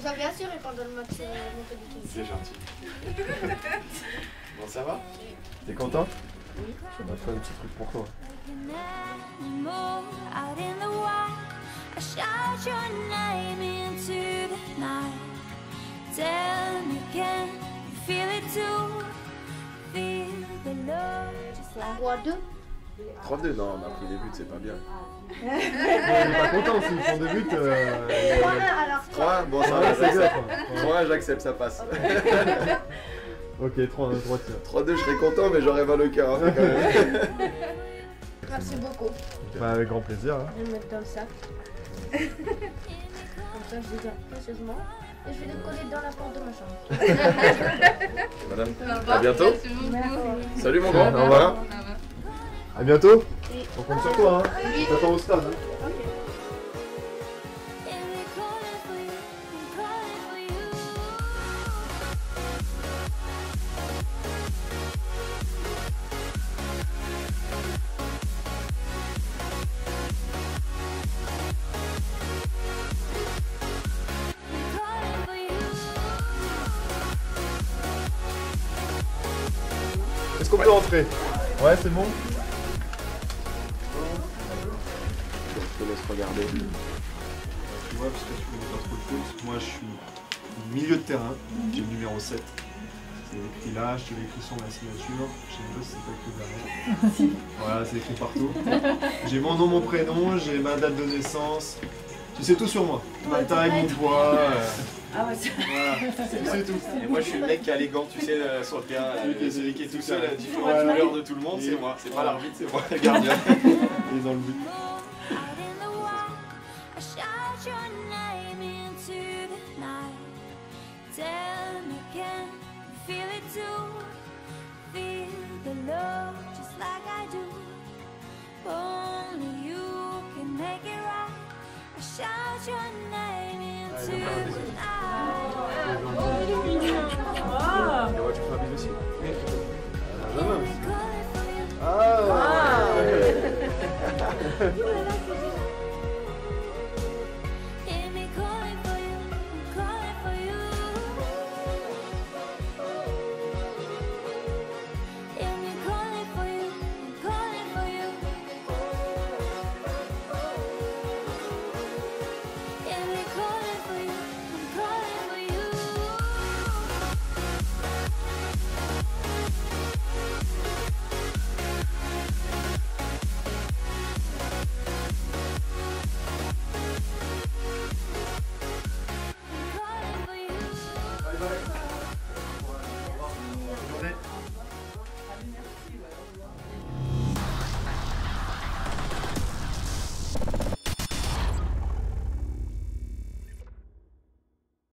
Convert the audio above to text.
Vous avez assuré pendant le match. C'est gentil. Bon, ça va T'es content Oui. On va faire un petit truc pour toi. Anymore out in the wild, I shout your name into the night. Tell me, can you feel it too? Feel the love just En like roi 2. 3-2, non, on a pris des buts, c'est pas bien. Il est pas content s'ils font des buts. Euh... 3-1 alors. 3 bon, ça va, c'est bien. passe. 3 j'accepte, ça passe. Ok, 3 3 tirs. 3-2, je serais content, mais j'aurais mal au cœur. hein, quand même. Merci beaucoup. Bah, avec grand plaisir. Hein. Je vais le mettre dans le sac. Comme ça, je les précieusement. Et je vais les coller dans la porte de ma chambre. Madame, à bientôt. Merci. Salut mon grand. Au revoir. À bientôt. On compte sur toi. Hein. Oui. T'attends au stade. Hein. Est-ce qu'on peut entrer Ouais, c'est bon. Laisse regarder. Tu vois, parce que je connais pas trop le foot. Moi, je suis milieu de terrain. J'ai le numéro 7. C'est écrit là, je te l'ai écrit sur ma signature. Je sais pas si c'est pas écrit derrière. voilà, c'est écrit partout. J'ai mon nom, mon prénom, j'ai ma date de naissance. Tu sais tout sur moi. Ma taille, mon poids. euh, Ah ouais, c'est voilà, tout. Et moi, je suis le mec qui a les gants, tu sais, euh, sur le terrain. Celui qui est- Celui qui est tout seul, différentes couleurs de tout le monde, c'est moi. C'est pas l'arbitre, c'est moi, le gardien. Il est dans le but. Ah Et ouais, tu fais un bisou aussi. And we're calling for you. Ah Ah